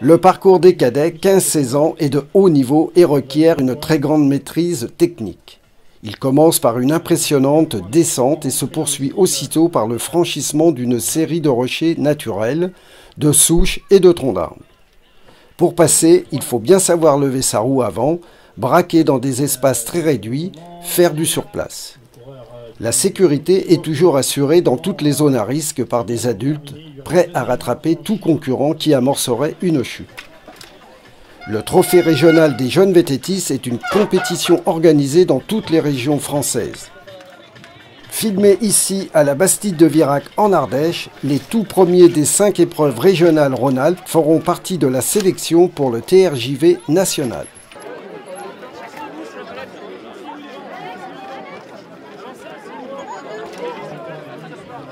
Le parcours des cadets, 15-16 ans, est de haut niveau et requiert une très grande maîtrise technique. Il commence par une impressionnante descente et se poursuit aussitôt par le franchissement d'une série de rochers naturels, de souches et de troncs d'arbres. Pour passer, il faut bien savoir lever sa roue avant, braquer dans des espaces très réduits, faire du surplace. La sécurité est toujours assurée dans toutes les zones à risque par des adultes prêts à rattraper tout concurrent qui amorcerait une chute. Le trophée régional des jeunes vététistes est une compétition organisée dans toutes les régions françaises. Filmé ici à la Bastide de Virac en Ardèche, les tout premiers des cinq épreuves régionales Rhône-Alpes feront partie de la sélection pour le TRJV national.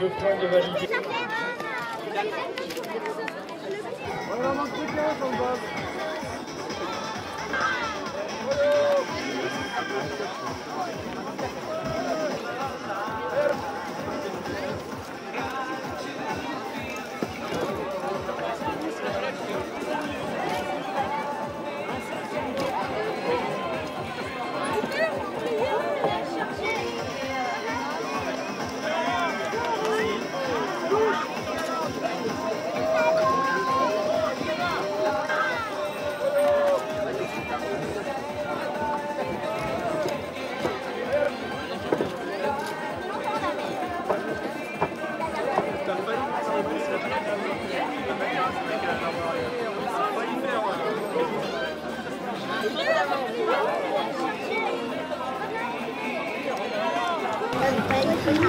Deux points de validé. Thank 买一个新的